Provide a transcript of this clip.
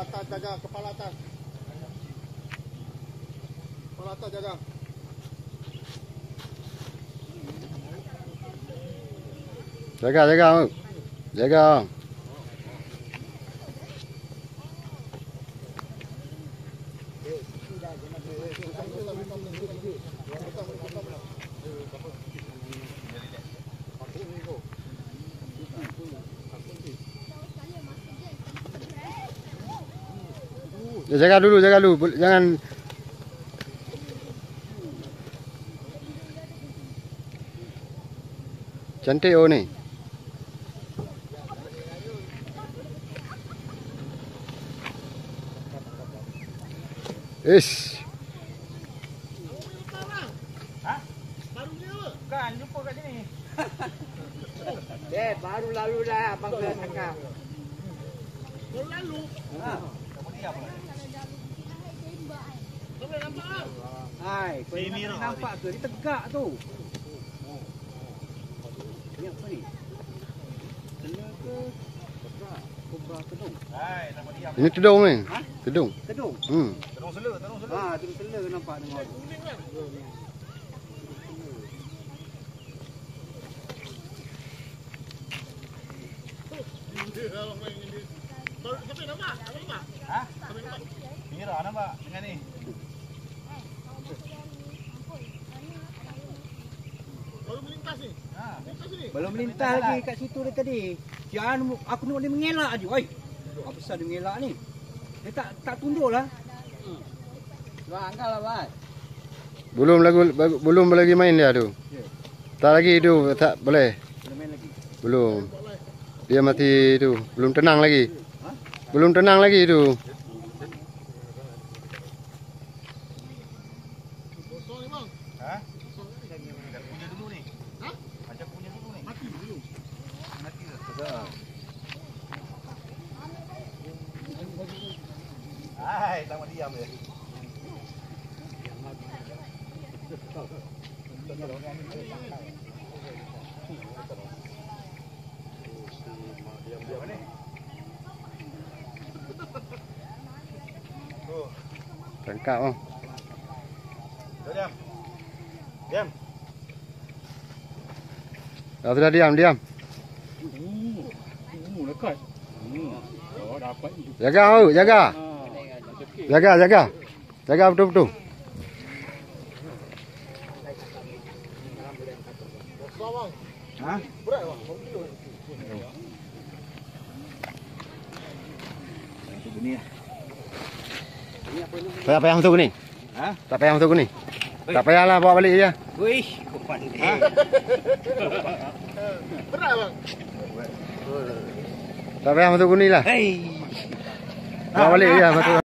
atas jaga kepala atas. Kepala atas jaga. Jaga, jaga. Jaga. Jaga dulu, jaga dulu. Jangan Cantik oh ni. Ish. Bukan, jumpa kat sini. Eh, baru lalu dah abang ke tengah. Hai, kau tau, nampak ke? Dia tegak tu. Ni apa ni? Kena ke? Tegak. Kobra kedung. Hai, nama dia. Ini tudung ni. Ha? Tudung. Kedung. Hmm. Terung sela, terung sela. Ha, tu tela nampak tengok. Ha? Mira nampak dengan ni. Baru melintas ni. Ha. Melintas sini. Belum melintas lagi kat situ dia tadi. Jangan aku tengok dia mengelak je. Oi. Apa besar dia mengelak ni? Dia tak tak tunduk lah. Bang, angkat lah, bang. Belum lagu belum lagi main dia tu. Ya. Tak lagi tu tak boleh. Boleh main lagi. Belum. Dia mati tu. Belum tenang lagi. Ha? Belum tenang lagi tu. Kosong ni bang. Ha? Dah punya dulu ni. Ha? Macam punya dulu ni. Mati dulu. Mati ke? Hai, tak diam dia. Oh, Tangkap oh. diam. Diam. Dah sudah diam, diam. Uh, dekat. Hmm. Oh, dapat ni. Jaga oh, jaga. Jaga, jaga. Jaga betul-betul. Ha? Berat bang. Berapa kilo lah. Tak payah masuk ni. Ha? Tak payah masuk ni. Tak payahlah bawa balik je. Wih, kau pandai. Berat bang. Tak payah masuk ni lah. Hei. Bawa balik je masuk.